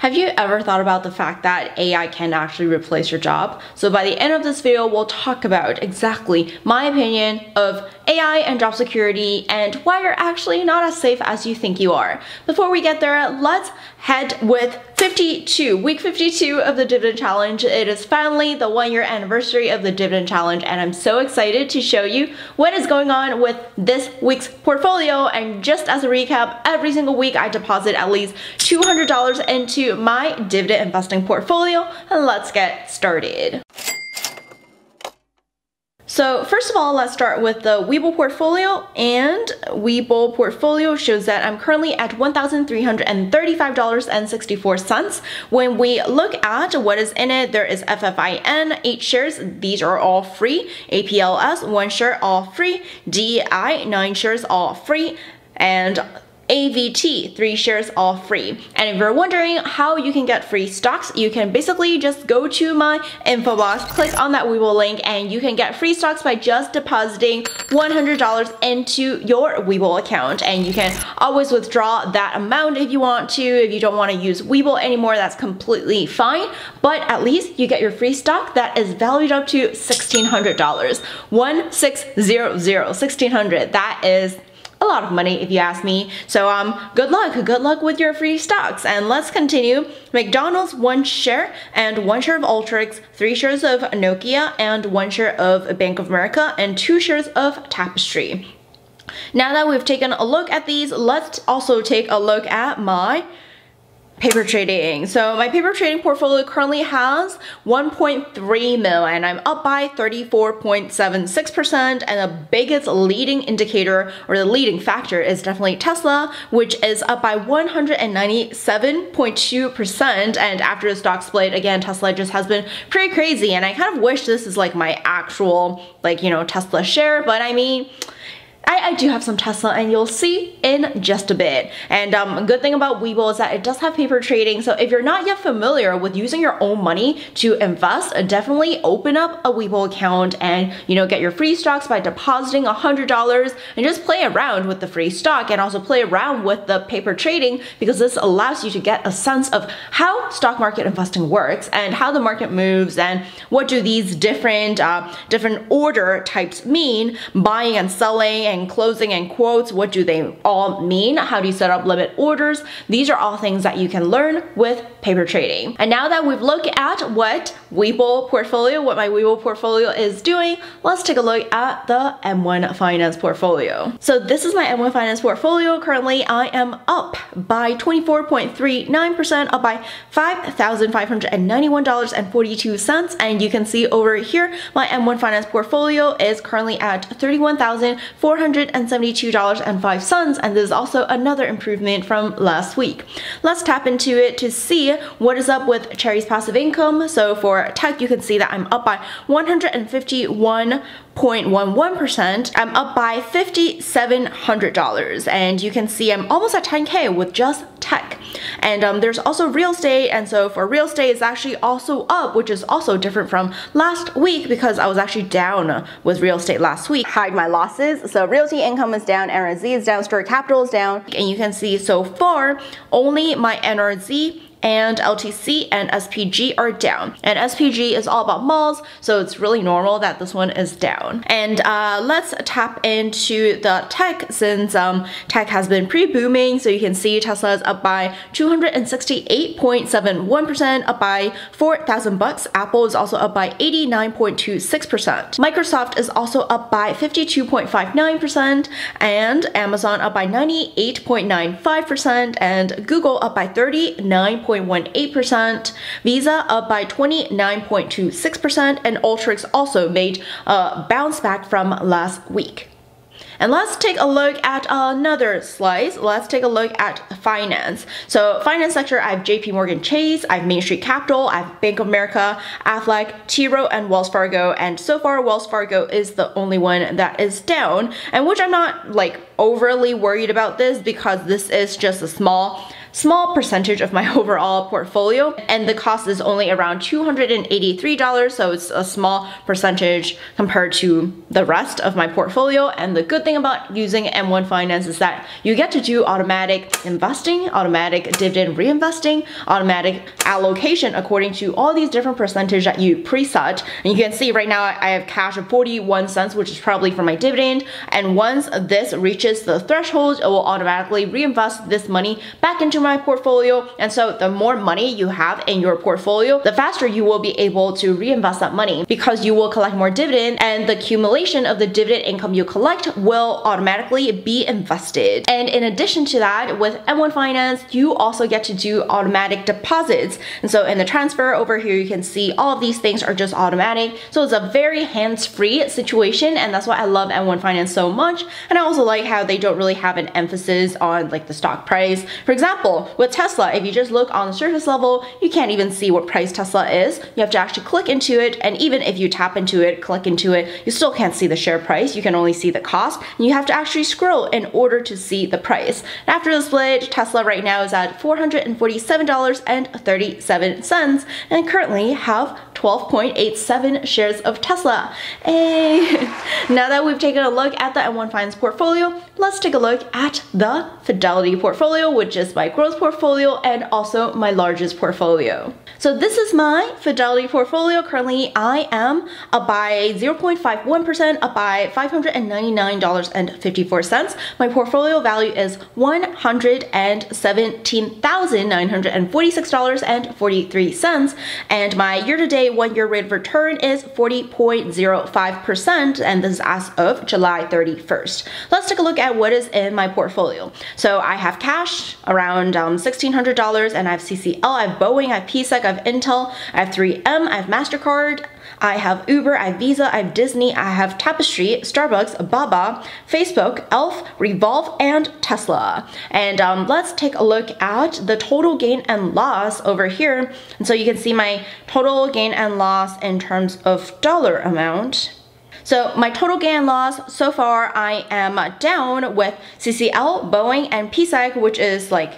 Have you ever thought about the fact that AI can actually replace your job? So by the end of this video, we'll talk about exactly my opinion of AI and job security and why you're actually not as safe as you think you are. Before we get there, let's head with 52, week 52 of the dividend challenge. It is finally the one year anniversary of the dividend challenge and I'm so excited to show you what is going on with this week's portfolio. And just as a recap, every single week I deposit at least $200 into my dividend investing portfolio and let's get started. So first of all, let's start with the Webull portfolio and Webull portfolio shows that I'm currently at $1,335.64. When we look at what is in it, there is FFIN, 8 shares, these are all free, APLS, 1 share, all free, DEI, 9 shares, all free, and AVT, three shares all free. And if you're wondering how you can get free stocks, you can basically just go to my info box, click on that Webull link, and you can get free stocks by just depositing $100 into your Webull account. And you can always withdraw that amount if you want to. If you don't want to use Webull anymore, that's completely fine. But at least you get your free stock that is valued up to $1,600. 1600, 1600. That is a lot of money if you ask me. So um, good luck, good luck with your free stocks. And let's continue. McDonald's one share and one share of Alteryx, three shares of Nokia and one share of Bank of America and two shares of Tapestry. Now that we've taken a look at these, let's also take a look at my paper trading. So my paper trading portfolio currently has 1.3 mil and I'm up by 34.76% and the biggest leading indicator or the leading factor is definitely Tesla which is up by 197.2% and after the stock split again Tesla just has been pretty crazy. And I kind of wish this is like my actual like you know Tesla share. But I mean I, I, do have some Tesla and you'll see in just a bit. And um, a good thing about Webull is that it does have paper trading. So if you're not yet familiar with using your own money to invest, definitely open up a Webull account and you know get your free stocks by depositing $100 and just play around with the free stock and also play around with the paper trading because this allows you to get a sense of how stock market investing works and how the market moves and what do these different uh, different order types mean, buying and selling and closing and quotes, what do they all mean? How do you set up limit orders? These are all things that you can learn with paper trading. And now that we've looked at what Webull portfolio, what my Webull portfolio is doing, let's take a look at the M1 Finance portfolio. So this is my M1 Finance portfolio. Currently, I am up by 24.39%, up by $5,591.42. And you can see over here, my M1 Finance portfolio is currently at 31,400 $172.05 and this is also another improvement from last week. Let's tap into it to see what is up with Cherry's passive income. So for tech, you can see that I'm up by 151 0.11%, I'm up by $5,700 and you can see I'm almost at 10k with just tech. And um, there's also real estate and so for real estate it's actually also up which is also different from last week because I was actually down with real estate last week. Hide my losses. So realty income is down, NRZ is down, STORE Capital is down and you can see so far only my NRZ and LTC and SPG are down. And SPG is all about malls, so it's really normal that this one is down. And uh, let's tap into the tech since um, tech has been pre-booming. So you can see Tesla is up by 268.71%, up by 4,000 bucks. Apple is also up by 89.26%. Microsoft is also up by 52.59%, and Amazon up by 98.95%, and Google up by 39. 9.18%, Visa up by 29.26%, and Alteryx also made a bounce back from last week. And let's take a look at another slice. Let's take a look at finance. So finance sector, I have JP Morgan Chase, I have Main Street Capital, I have Bank of America, Aflac, T. Rowe, and Wells Fargo. And so far, Wells Fargo is the only one that is down, and which I'm not like overly worried about this because this is just a small small percentage of my overall portfolio and the cost is only around $283 so it's a small percentage compared to the rest of my portfolio. And the good thing about using M1 Finance is that you get to do automatic investing, automatic dividend reinvesting, automatic allocation according to all these different percentage that you preset. And you can see right now I have cash of 41 cents which is probably for my dividend. And once this reaches the threshold it will automatically reinvest this money back into my portfolio. And so the more money you have in your portfolio the faster you will be able to reinvest that money because you will collect more dividend and the accumulation of the dividend income you collect will automatically be invested. And in addition to that with M1 Finance you also get to do automatic deposits. And so in the transfer over here you can see all of these things are just automatic. So it's a very hands-free situation and that's why I love M1 Finance so much. And I also like how they don't really have an emphasis on like the stock price. For example, with Tesla, if you just look on the surface level, you can't even see what price Tesla is. You have to actually click into it, and even if you tap into it, click into it, you still can't see the share price. You can only see the cost, and you have to actually scroll in order to see the price. after the split, Tesla right now is at $447.37 and currently have 12.87 shares of Tesla. Hey! now that we've taken a look at the M1 Finance portfolio, let's take a look at the Fidelity portfolio, which is my growth portfolio and also my largest portfolio. So this is my Fidelity portfolio. Currently, I am up by 0.51%, up by $599.54. My portfolio value is $117,946.43, and my year-to-date one-year rate of return is 40.05%, and this is as of July 31st. Let's take a look at what is in my portfolio. So I have cash around um, $1,600 and I have CCL, I have Boeing, I have PSEC, I have Intel, I have 3M, I have MasterCard, I have Uber, I have Visa, I have Disney, I have Tapestry, Starbucks, Baba, Facebook, Elf, Revolve, and Tesla. And um, let's take a look at the total gain and loss over here. And so you can see my total gain and loss in terms of dollar amount. So my total gain and loss so far I am down with CCL, Boeing, and PSEC, which is like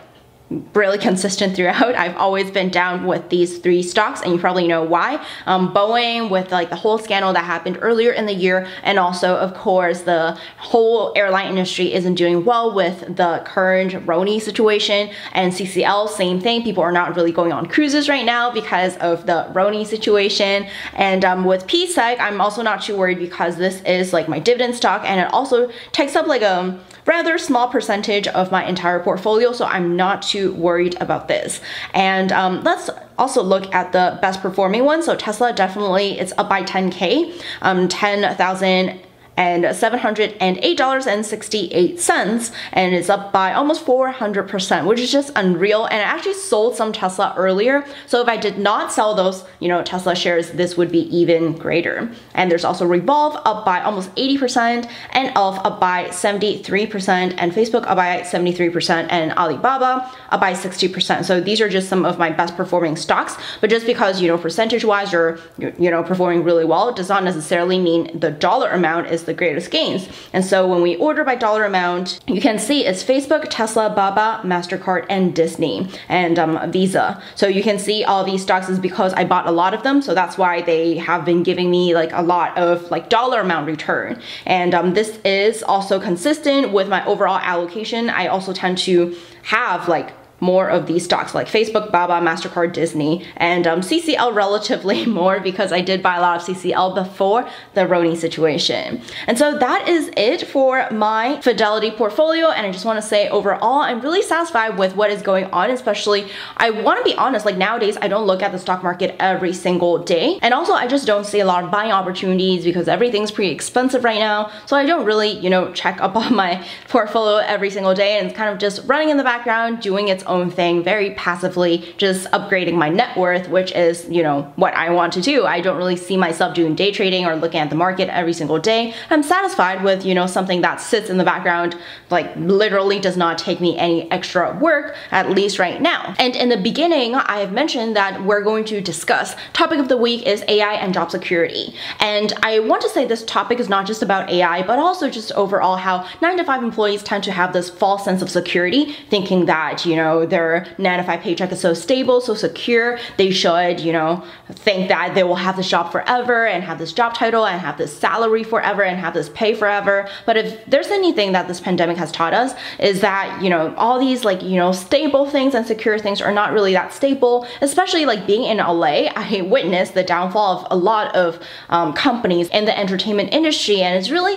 really consistent throughout. I've always been down with these three stocks and you probably know why. Um, Boeing with like the whole scandal that happened earlier in the year and also of course the whole airline industry isn't doing well with the current Roni situation and CCL same thing. People are not really going on cruises right now because of the Roni situation and um, with PSEC I'm also not too worried because this is like my dividend stock and it also takes up like a rather small percentage of my entire portfolio, so I'm not too worried about this. And um, let's also look at the best performing one. So Tesla definitely, it's up by 10K, um, 10,000 and $708.68 and it's up by almost 400% which is just unreal. And I actually sold some Tesla earlier so if I did not sell those you know Tesla shares this would be even greater. And there's also Revolve up by almost 80% and Elf up by 73% and Facebook up by 73% and Alibaba up by 60% so these are just some of my best performing stocks. But just because you know percentage wise you're you know performing really well it does not necessarily mean the dollar amount is the greatest gains. And so when we order by dollar amount, you can see it's Facebook, Tesla, Baba, MasterCard, and Disney, and um, Visa. So you can see all these stocks is because I bought a lot of them. So that's why they have been giving me like a lot of like dollar amount return. And um, this is also consistent with my overall allocation. I also tend to have like more of these stocks like Facebook, Baba, MasterCard, Disney, and um, CCL relatively more because I did buy a lot of CCL before the Roni situation. And so that is it for my Fidelity portfolio. And I just want to say overall, I'm really satisfied with what is going on, especially I want to be honest, like nowadays, I don't look at the stock market every single day. And also I just don't see a lot of buying opportunities because everything's pretty expensive right now. So I don't really, you know, check up on my portfolio every single day and it's kind of just running in the background, doing its own thing very passively, just upgrading my net worth, which is, you know, what I want to do. I don't really see myself doing day trading or looking at the market every single day. I'm satisfied with, you know, something that sits in the background, like literally does not take me any extra work, at least right now. And in the beginning, I have mentioned that we're going to discuss topic of the week is AI and job security. And I want to say this topic is not just about AI, but also just overall how nine to five employees tend to have this false sense of security, thinking that, you know, their 9 to 5 paycheck is so stable, so secure, they should, you know, think that they will have this job forever and have this job title and have this salary forever and have this pay forever. But if there's anything that this pandemic has taught us is that, you know, all these like, you know, stable things and secure things are not really that stable, especially like being in LA, I witnessed the downfall of a lot of um, companies in the entertainment industry and it's really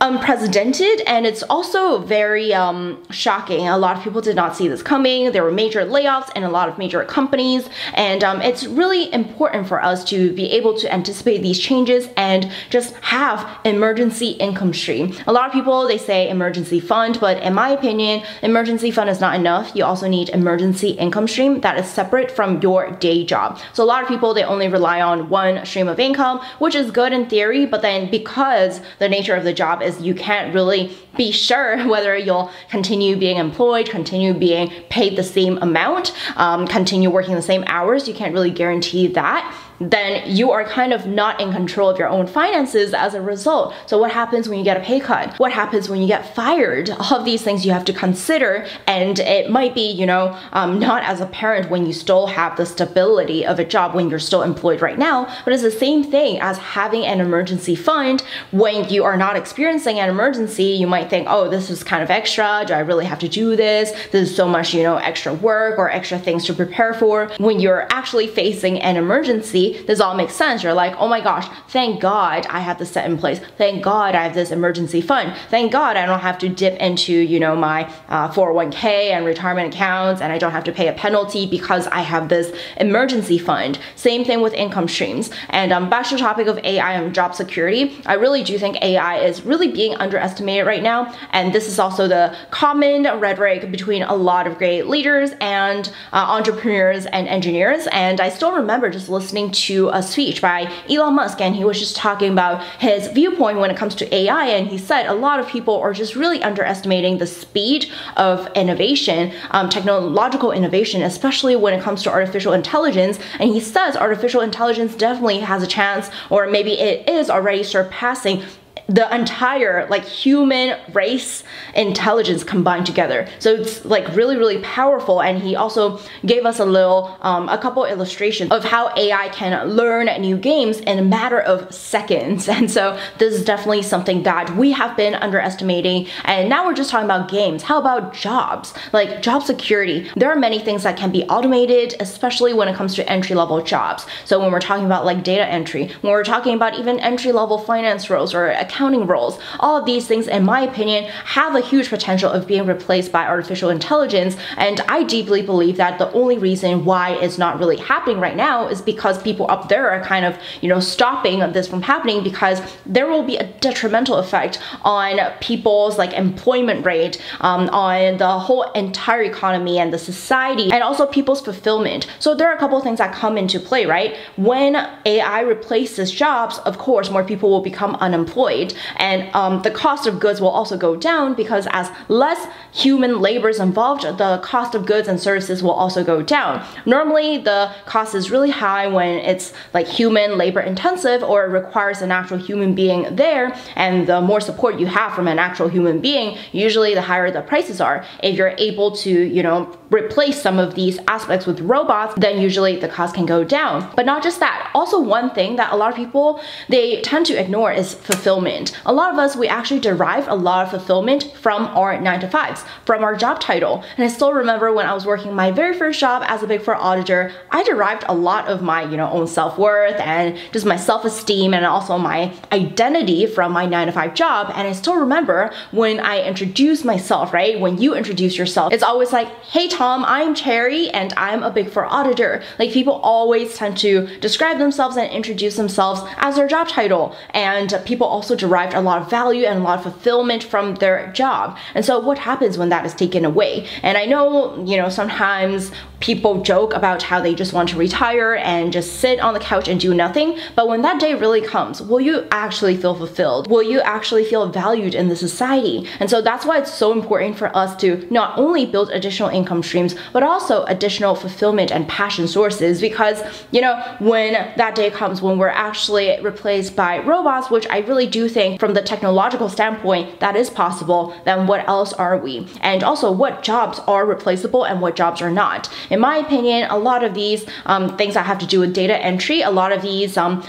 unprecedented and it's also very um, shocking. A lot of people did not see this coming. There were major layoffs in a lot of major companies and um, it's really important for us to be able to anticipate these changes and just have emergency income stream. A lot of people, they say emergency fund, but in my opinion, emergency fund is not enough. You also need emergency income stream that is separate from your day job. So a lot of people, they only rely on one stream of income, which is good in theory, but then because the nature of the job is is you can't really be sure whether you'll continue being employed, continue being paid the same amount, um, continue working the same hours. You can't really guarantee that then you are kind of not in control of your own finances as a result. So what happens when you get a pay cut? What happens when you get fired? All of these things you have to consider and it might be, you know, um, not as a parent when you still have the stability of a job when you're still employed right now, but it's the same thing as having an emergency fund when you are not experiencing an emergency, you might think, oh, this is kind of extra. Do I really have to do this? This is so much, you know, extra work or extra things to prepare for. When you're actually facing an emergency, this all makes sense. You're like, oh my gosh, thank God I have this set in place. Thank God I have this emergency fund. Thank God I don't have to dip into, you know, my uh, 401k and retirement accounts and I don't have to pay a penalty because I have this emergency fund. Same thing with income streams. And um, back to the topic of AI and job security, I really do think AI is really being underestimated right now. And this is also the common rhetoric between a lot of great leaders and uh, entrepreneurs and engineers. And I still remember just listening to a speech by Elon Musk and he was just talking about his viewpoint when it comes to AI and he said a lot of people are just really underestimating the speed of innovation, um, technological innovation, especially when it comes to artificial intelligence. And he says artificial intelligence definitely has a chance or maybe it is already surpassing the entire like human race intelligence combined together. So it's like really really powerful and he also gave us a little um, a couple illustrations of how AI can learn new games in a matter of seconds. And so this is definitely something that we have been underestimating. And now we're just talking about games. How about jobs? Like job security. There are many things that can be automated especially when it comes to entry level jobs. So when we're talking about like data entry when we're talking about even entry level finance roles or account accounting roles. All of these things, in my opinion, have a huge potential of being replaced by artificial intelligence. And I deeply believe that the only reason why it's not really happening right now is because people up there are kind of, you know, stopping this from happening because there will be a detrimental effect on people's like employment rate, um, on the whole entire economy and the society, and also people's fulfillment. So there are a couple things that come into play, right? When AI replaces jobs, of course, more people will become unemployed and um, the cost of goods will also go down because as less human labor is involved, the cost of goods and services will also go down. Normally, the cost is really high when it's like human labor intensive or requires an actual human being there, and the more support you have from an actual human being, usually the higher the prices are. If you're able to, you know, replace some of these aspects with robots, then usually the cost can go down. But not just that, also one thing that a lot of people, they tend to ignore is fulfillment fulfillment. A lot of us, we actually derive a lot of fulfillment from our 9 to 5s, from our job title. And I still remember when I was working my very first job as a Big Four auditor, I derived a lot of my, you know, own self-worth and just my self-esteem and also my identity from my 9 to 5 job. And I still remember when I introduced myself, right? When you introduce yourself, it's always like, hey Tom, I'm Cherry and I'm a Big Four auditor. Like people always tend to describe themselves and introduce themselves as their job title. And people also derived a lot of value and a lot of fulfillment from their job. And so what happens when that is taken away? And I know, you know, sometimes people joke about how they just want to retire and just sit on the couch and do nothing. But when that day really comes, will you actually feel fulfilled? Will you actually feel valued in the society? And so that's why it's so important for us to not only build additional income streams, but also additional fulfillment and passion sources. Because, you know, when that day comes, when we're actually replaced by robots, which I really do think from the technological standpoint that is possible, then what else are we? And also what jobs are replaceable and what jobs are not. In my opinion, a lot of these um, things that have to do with data entry, a lot of these um,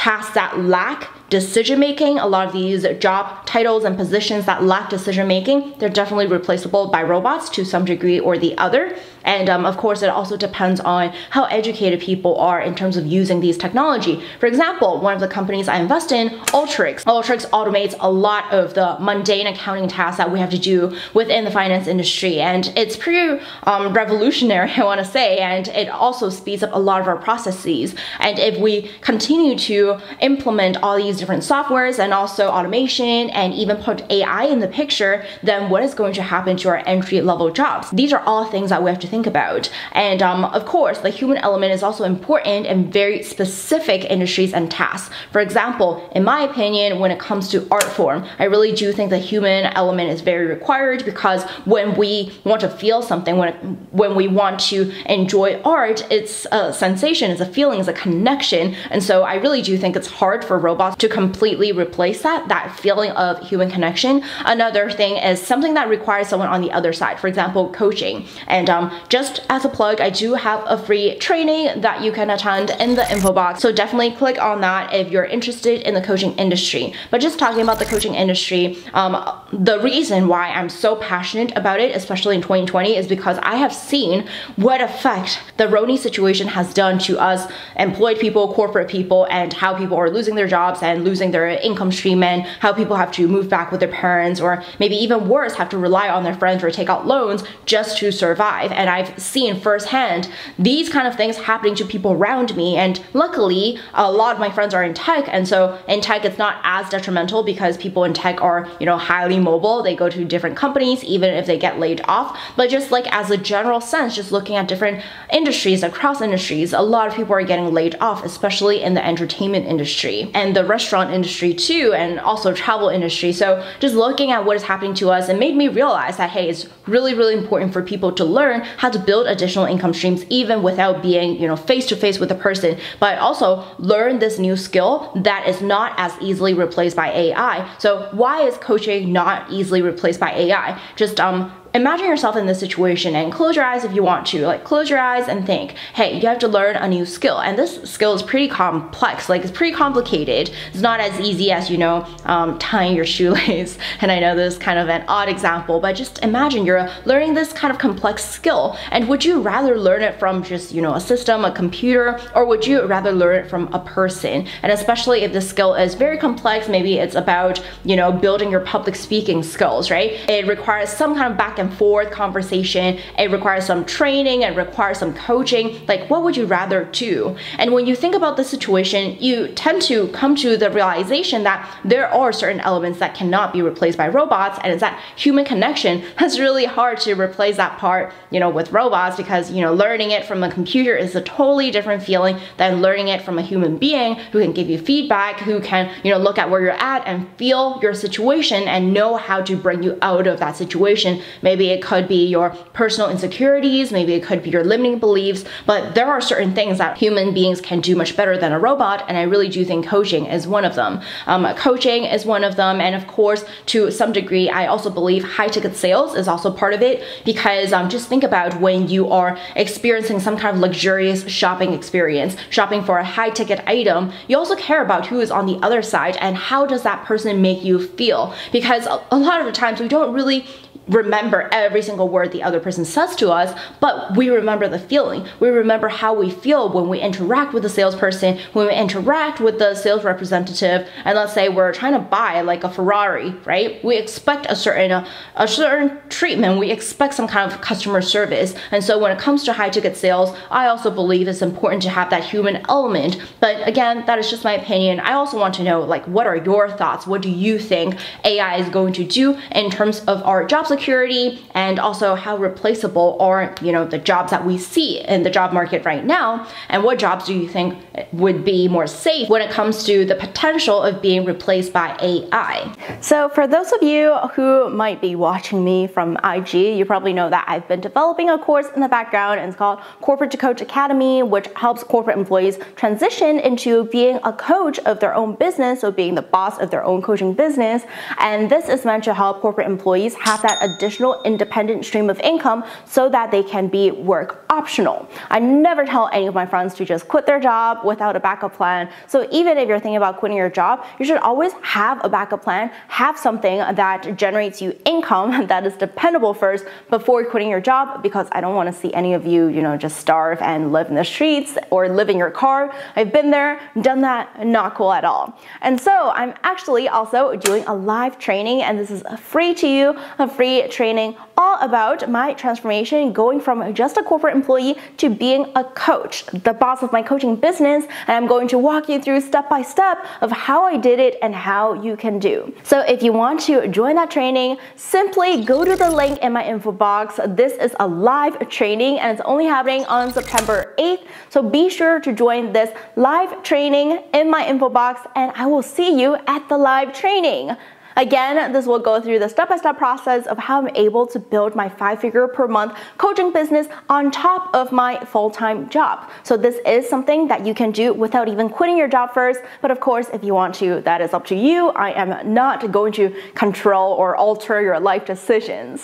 tasks that lack decision making, a lot of these job titles and positions that lack decision making, they're definitely replaceable by robots to some degree or the other. And um, of course, it also depends on how educated people are in terms of using these technology. For example, one of the companies I invest in, Alteryx. Alteryx automates a lot of the mundane accounting tasks that we have to do within the finance industry. And it's pretty um, revolutionary, I wanna say, and it also speeds up a lot of our processes. And if we continue to implement all these different softwares and also automation and even put AI in the picture, then what is going to happen to our entry level jobs? These are all things that we have to think about. And um, of course, the human element is also important in very specific industries and tasks. For example, in my opinion, when it comes to art form, I really do think the human element is very required because when we want to feel something, when, when we want to enjoy art, it's a sensation, it's a feeling, it's a connection. And so I really do think it's hard for robots to completely replace that, that feeling of human connection. Another thing is something that requires someone on the other side, for example, coaching. And um, just as a plug, I do have a free training that you can attend in the info box. So definitely click on that if you're interested in the coaching industry. But just talking about the coaching industry, um, the reason why I'm so passionate about it, especially in 2020, is because I have seen what effect the RONI situation has done to us employed people, corporate people, and how people are losing their jobs and losing their income stream and how people have to move back with their parents or maybe even worse, have to rely on their friends or take out loans just to survive. And I've seen firsthand these kind of things happening to people around me. And luckily, a lot of my friends are in tech. And so in tech, it's not as detrimental because people in tech are, you know, highly mobile. They go to different companies, even if they get laid off. But just like as a general sense, just looking at different industries across industries, a lot of people are getting laid off, especially in the entertainment industry and the restaurant industry too, and also travel industry. So just looking at what is happening to us, it made me realize that, hey, it's really, really important for people to learn how to build additional income streams even without being, you know, face to face with a person, but also learn this new skill that is not as easily replaced by AI. So why is coaching not easily replaced by AI? Just um imagine yourself in this situation and close your eyes if you want to like close your eyes and think hey you have to learn a new skill. And this skill is pretty complex like it's pretty complicated. It's not as easy as you know um, tying your shoelace. And I know this is kind of an odd example but just imagine you're learning this kind of complex skill. And would you rather learn it from just you know a system a computer or would you rather learn it from a person? And especially if the skill is very complex maybe it's about you know building your public speaking skills right? It requires some kind of back and forth conversation. It requires some training, it requires some coaching. Like, what would you rather do? And when you think about the situation, you tend to come to the realization that there are certain elements that cannot be replaced by robots, and it's that human connection that's really hard to replace that part, you know, with robots because, you know, learning it from a computer is a totally different feeling than learning it from a human being who can give you feedback, who can, you know, look at where you're at and feel your situation and know how to bring you out of that situation. Maybe it could be your personal insecurities, maybe it could be your limiting beliefs, but there are certain things that human beings can do much better than a robot, and I really do think coaching is one of them. Um, coaching is one of them, and of course, to some degree, I also believe high ticket sales is also part of it because um, just think about when you are experiencing some kind of luxurious shopping experience, shopping for a high ticket item, you also care about who is on the other side and how does that person make you feel because a lot of the times we don't really remember every single word the other person says to us, but we remember the feeling. We remember how we feel when we interact with the salesperson, when we interact with the sales representative, and let's say we're trying to buy like a Ferrari, right? We expect a certain a certain treatment. We expect some kind of customer service. And so when it comes to high ticket sales, I also believe it's important to have that human element. But again, that is just my opinion. I also want to know like what are your thoughts? What do you think AI is going to do in terms of our job security security and also how replaceable are, you know, the jobs that we see in the job market right now and what jobs do you think would be more safe when it comes to the potential of being replaced by AI. So for those of you who might be watching me from IG, you probably know that I've been developing a course in the background and it's called Corporate to Coach Academy, which helps corporate employees transition into being a coach of their own business, so being the boss of their own coaching business. And this is meant to help corporate employees have that additional independent stream of income so that they can be work optional. I never tell any of my friends to just quit their job without a backup plan. So even if you're thinking about quitting your job, you should always have a backup plan, have something that generates you income that is dependable first before quitting your job because I don't want to see any of you, you know, just starve and live in the streets or live in your car. I've been there, done that, not cool at all. And so I'm actually also doing a live training and this is free to you, a free training all about my transformation going from just a corporate employee to being a coach, the boss of my coaching business. And I'm going to walk you through step by step of how I did it and how you can do. So if you want to join that training, simply go to the link in my info box. This is a live training and it's only happening on September 8th. So be sure to join this live training in my info box and I will see you at the live training. Again, this will go through the step-by-step -step process of how I'm able to build my five-figure per month coaching business on top of my full-time job. So this is something that you can do without even quitting your job first. But of course, if you want to, that is up to you. I am not going to control or alter your life decisions.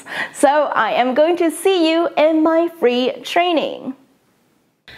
So I am going to see you in my free training.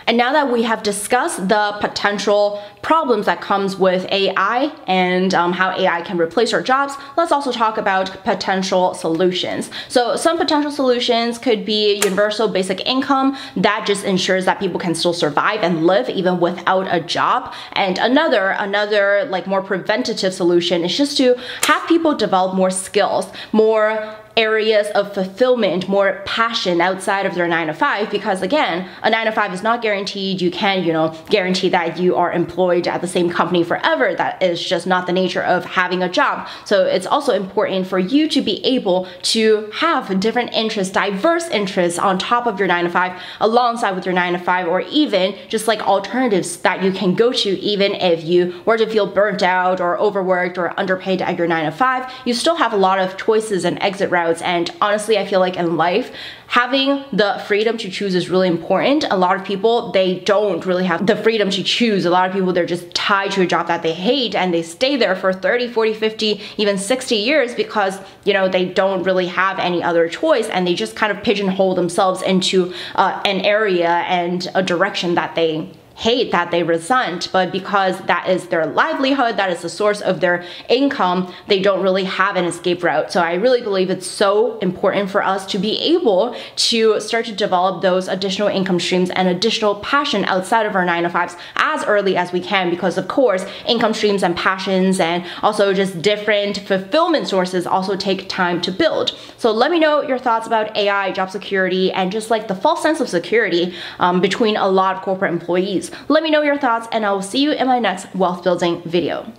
And now that we have discussed the potential problems that comes with AI and um, how AI can replace our jobs, let's also talk about potential solutions. So some potential solutions could be universal basic income that just ensures that people can still survive and live even without a job. And another, another like more preventative solution is just to have people develop more skills, more areas of fulfillment, more passion outside of their nine to five because again, a nine to five is not guaranteed. You can, you know, guarantee that you are employed at the same company forever. That is just not the nature of having a job. So it's also important for you to be able to have different interests, diverse interests on top of your nine to five, alongside with your nine to five, or even just like alternatives that you can go to even if you were to feel burnt out or overworked or underpaid at your nine to five, you still have a lot of choices and exit routes and honestly, I feel like in life, having the freedom to choose is really important. A lot of people, they don't really have the freedom to choose. A lot of people, they're just tied to a job that they hate and they stay there for 30, 40, 50, even 60 years because, you know, they don't really have any other choice and they just kind of pigeonhole themselves into uh, an area and a direction that they hate, that they resent, but because that is their livelihood, that is the source of their income, they don't really have an escape route. So I really believe it's so important for us to be able to start to develop those additional income streams and additional passion outside of our nine to fives as early as we can because of course income streams and passions and also just different fulfillment sources also take time to build. So let me know your thoughts about AI, job security, and just like the false sense of security um, between a lot of corporate employees. Let me know your thoughts and I will see you in my next wealth building video.